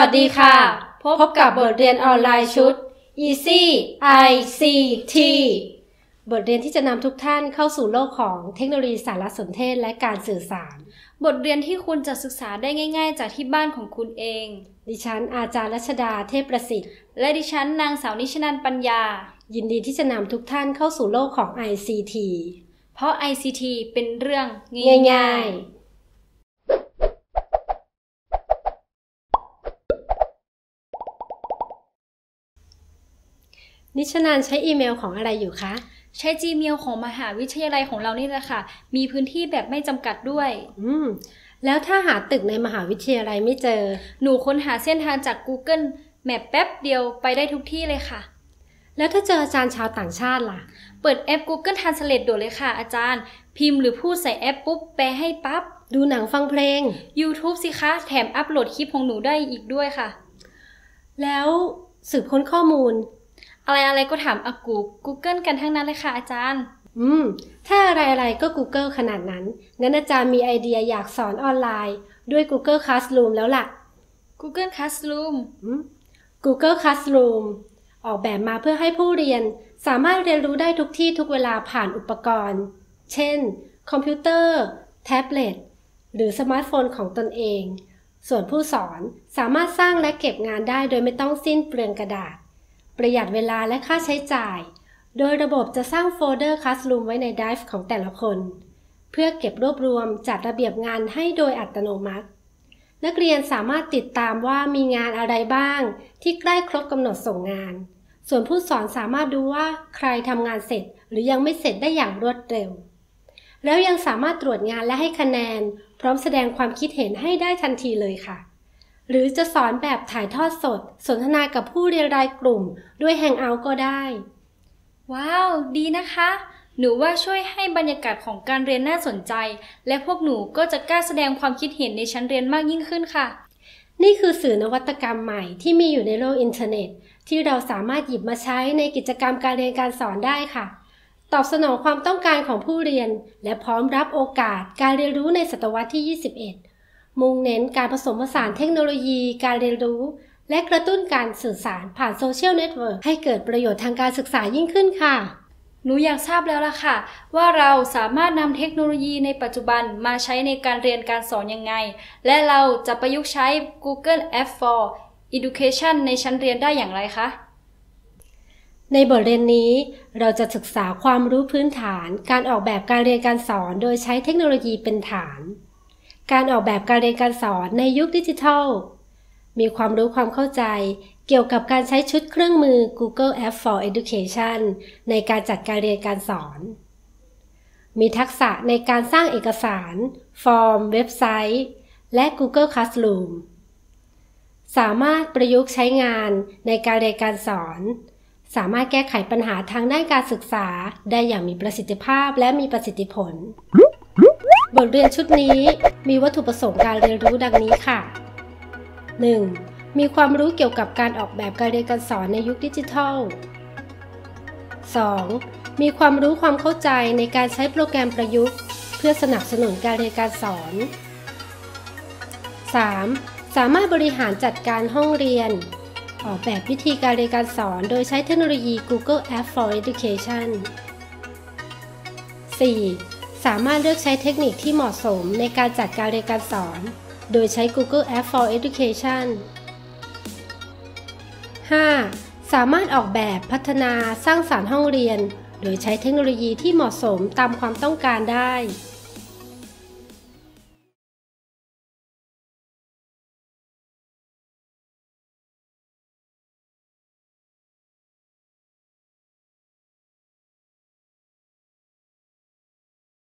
สวัสดีค่ะ พบกับบทเรียนออนไลน์ชุด Easy ICT บทเรียนที่จะนำทุกท่านเข้าสู่โลกของเทคโนโลยีสารสนเทศและการสื่อสาร บทเรียนที่คุณจะศึกษาได้ง่าย ๆ จากที่บ้านของคุณเอง ดิฉันอาจารย์รัชดาเทพประสิทธิ์ และดิฉันนางสาวนิชนันปัญญา ยินดีที่จะนำทุกท่านเข้าสู่โลกของ ICT เพราะ ICT เป็นเรื่องง่ายๆ นิชนานใช้อีเมลของอะไรอยู่คะ ใช้ Gmail ของมหาวิทยาลัยของเรานี่แหละค่ะ มีพื้นที่แบบไม่จำกัดด้วย อืม แล้วถ้าหาตึกในมหาวิทยาลัยไม่เจอ หนูค้นหาเส้นทางจาก Google แมปแป๊บเดียวไปได้ทุกที่เลยค่ะ แล้วถ้าเจออาจารย์ชาวต่างชาติล่ะ เปิดแอป Google Translate ด่วนเลยค่ะอาจารย์ พิมพ์หรือพูดใส่แอปปุ๊บแปลให้ปั๊บ ดูหนังฟังเพลง YouTube สิคะ แถมอัปโหลดคลิปของหนูได้อีกด้วยค่ะ แล้วสืบค้นข้อมูล อะไรอะไรก็ถามอากู Google กันทั้งนั้นเลยค่ะอาจารย์ อืม ถ้าอะไรอะไรก็ Google ขนาดนั้น งั้นอาจารย์มีไอเดียอยากสอนออนไลน์ ด้วย Google Classroom แล้วล่ะ Google Classroom อืม Google Classroom ออกแบบมาเพื่อให้ผู้เรียนสามารถเรียนรู้ได้ทุกที่ทุกเวลาผ่านอุปกรณ์ เช่น คอมพิวเตอร์ แท็บเล็ต หรือสมาร์ทโฟนของตนเอง ส่วนผู้สอนสามารถสร้างและเก็บงานได้โดยไม่ต้องสิ้นเปลืองกระดาษ ประหยัดเวลาและค่าใช้จ่าย โดยระบบจะสร้างโฟลเดอร์ Classroom ไว้ใน Drive ของแต่ละคน เพื่อเก็บรวบรวมจัดระเบียบงานให้โดยอัตโนมัติ นักเรียนสามารถติดตามว่ามีงานอะไรบ้าง ที่ใกล้ครบกำหนดส่งงาน ส่วนผู้สอนสามารถดูว่าใครทำงานเสร็จ หรือยังไม่เสร็จได้อย่างรวดเร็ว แล้วยังสามารถตรวจงานและให้คะแนน พร้อมแสดงความคิดเห็นให้ได้ทันทีเลยค่ะ หรือจะสอนแบบถ่ายทอดสด สนทนากับผู้เรียนรายกลุ่ม ด้วย Hangout ก็ได้ ว้าว ดีนะคะ หนูว่าช่วยให้บรรยากาศของการเรียนน่าสนใจ และพวกหนูก็จะกล้าแสดงความคิดเห็นในชั้นเรียนมากยิ่งขึ้นค่ะ นี่คือสื่อนวัตกรรมใหม่ที่มีอยู่ในโลกอินเทอร์เน็ต ที่เราสามารถหยิบมาใช้ในกิจกรรมการเรียนการสอนได้ค่ะ ตอบสนองความต้องการของผู้เรียน และพร้อมรับโอกาสการเรียนรู้ในศตวรรษที่ 21 มุ่งเน้นการผสมผสานเทคโนโลยีการเรียนรู้ และกระตุ้นการสื่อสารผ่านโซเชียลเน็ตเวิร์กให้เกิดประโยชน์ทางการศึกษายิ่งขึ้นค่ะหนูอยากทราบแล้วล่ะค่ะ ว่าเราสามารถนำเทคโนโลยีในปัจจุบันมาใช้ในการเรียนการสอนยังไง และเราจะประยุกต์ใช้ Google App for Education ในชั้นเรียนได้อย่างไรคะ ในบทเรียนนี้เราจะศึกษาความรู้พื้นฐาน การออกแบบการเรียนการสอนโดยใช้เทคโนโลยีเป็นฐาน การออกแบบการเรียนการสอนในยุคดิจิทัล มีความรู้ความเข้าใจเกี่ยวกับการใช้ชุดเครื่องมือ Google App for Education ในการจัดการเรียนการสอน มีทักษะในการสร้างเอกสาร ฟอร์ม เว็บไซต์ และ Google Classroom สามารถประยุกต์ใช้งานในการเรียนการสอน สามารถแก้ไขปัญหาทางด้านการศึกษาได้อย่างมีประสิทธิภาพและมีประสิทธิผล บทเรียนชุดนี้มีวัตถุประสงค์การเรียนรู้ดังนี้ค่ะ 1. มีความรู้เกี่ยวกับการออกแบบการเรียนการสอนในยุคดิจิทัล 2. มีความรู้ความเข้าใจในการใช้โปรแกรมประยุกต์ เพื่อสนับสนุนการเรียนการสอน 3. สามารถบริหารจัดการห้องเรียน ออกแบบวิธีการเรียนการสอนโดยใช้เทคโนโลยี Google App for Education 4. สามารถเลือกใช้เทคนิคที่เหมาะสมในการจัดการเรียนการสอน โดยใช้ Google App for Education 5. สามารถออกแบบพัฒนาสร้างสารรค์ห้องเรียน โดยใช้เทคโนโลยีที่เหมาะสมตามความต้องการได้